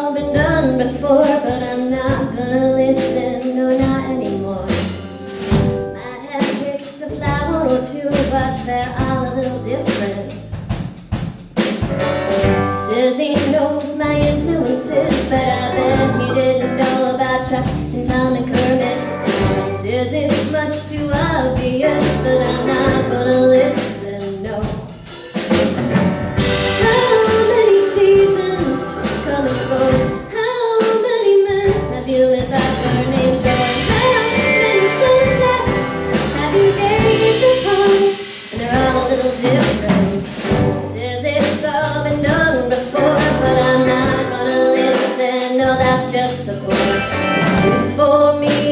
all been done before, but I'm not gonna listen, no not anymore. I have picked a flower or two, but they're all a little different. Susie knows my influences, but I bet he didn't know about you. Just a poor excuse for mediocrity,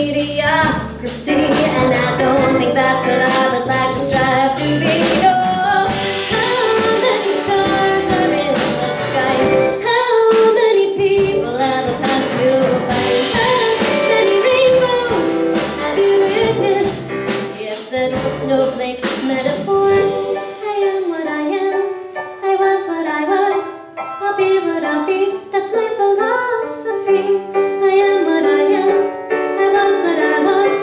snowflake metaphor. I am what I am. I was what I was. I'll be what I'll be. That's my philosophy. I am what I am. I was what I was.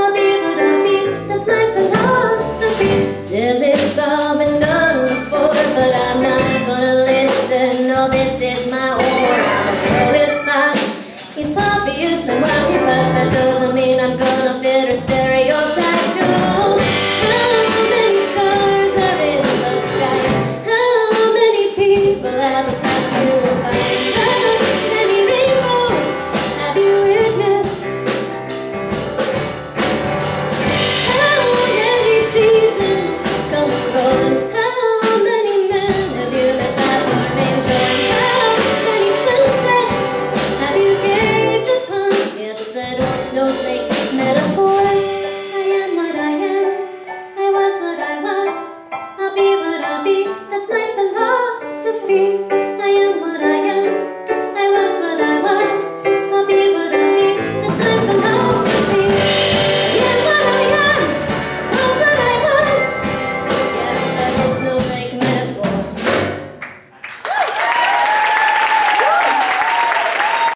I'll be what I'll be. That's my philosophy. Says it's all been done before, but I'm not gonna listen. No, this is my girl with thoughts. It's obvious I'm wealthy, but that doesn't mean I'm gonna fit her stereotype.